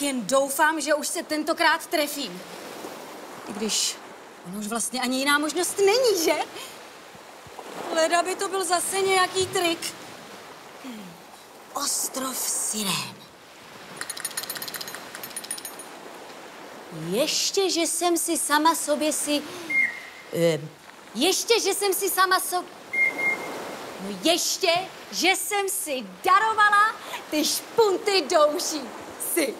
jen doufám, že už se tentokrát trefím. I když ono už vlastně ani jiná možnost není, že? Leda by to byl zase nějaký trik. Hmm. Ostrov Sirén. Ještě, že jsem si sama sobě si... Uh, ještě, že jsem si sama so... No ještě, že jsem si darovala ty špunty douší si.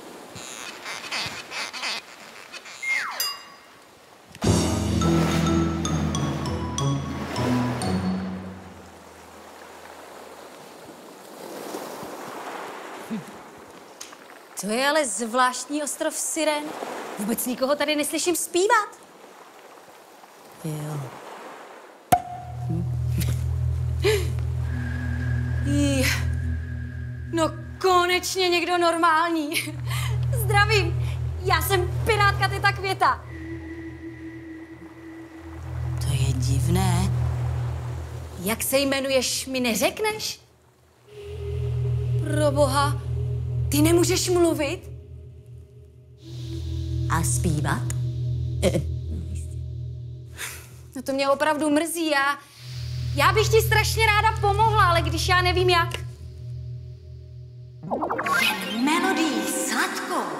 To je ale zvláštní ostrov Siren. Vůbec nikoho tady neslyším zpívat. Jo. Jí. No konečně někdo normální. Zdravím, já jsem Pirátka Teta Květa. To je divné. Jak se jmenuješ, mi neřekneš? Proboha, ty nemůžeš mluvit? A zpívat? No to mě opravdu mrzí. Já, já bych ti strašně ráda pomohla, ale když já nevím jak. Jen melodii sladkou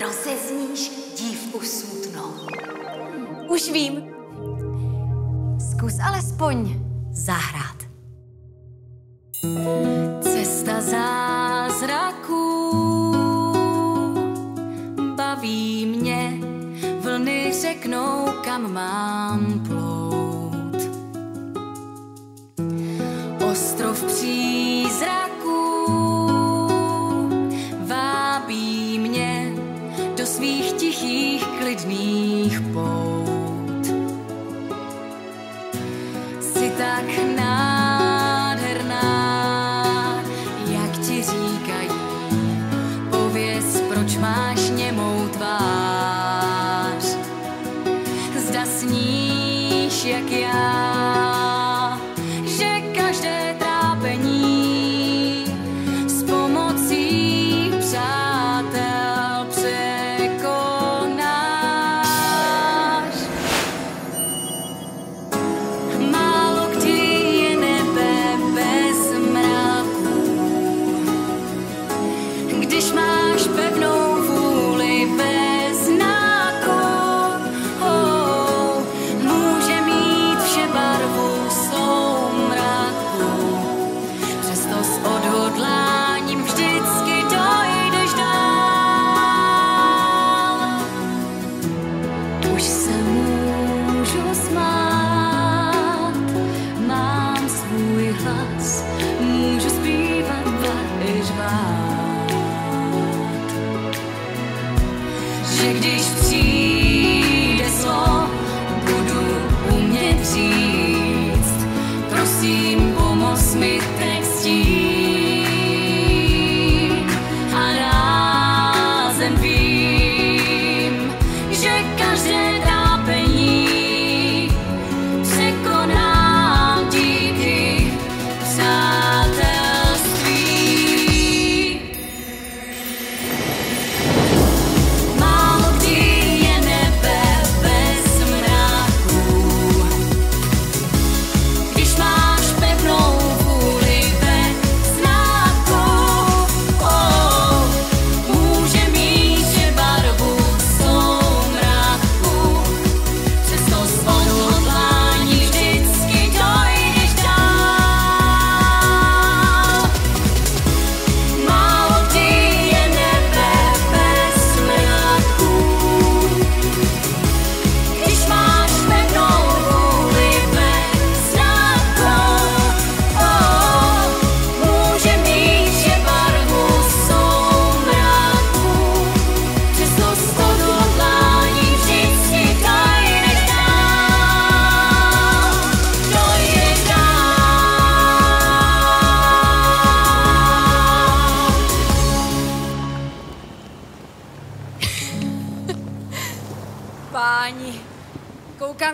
rozezníš dívku smutnou. Už vím. Zkus alespoň zahrát. Cesta zázraků řeknou, kam mám plout. Ostrov přízraků vábí mě do svých tichých klidných Že když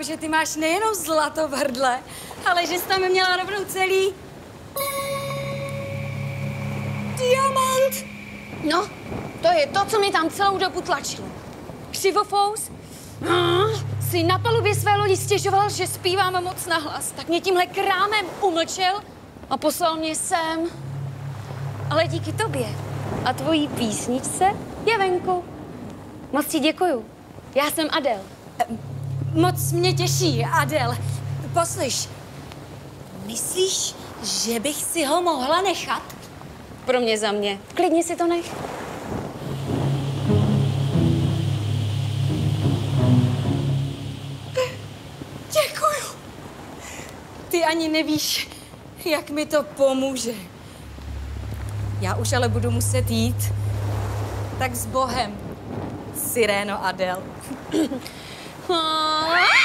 koukám, že ty máš nejenom zlato v hrdle, ale že jsi tam měla rovnou celý... Diamant! No, to je to, co mi tam celou dobu tlačilo. Křivofous mm, si na palubě své lodi stěžoval, že zpívám moc nahlas. Tak mě tímhle krámem umlčel a poslal mě sem. Ale díky tobě a tvojí písničce je venku. Moc ti děkuju. Já jsem Adel. Moc mě těší, Adel. Poslyš, myslíš, že bych si ho mohla nechat? Pro mě za mě. Klidně si to nech. Děkuju. Ty ani nevíš, jak mi to pomůže. Já už ale budu muset jít. Tak s Bohem, Siréno Adel. ほ。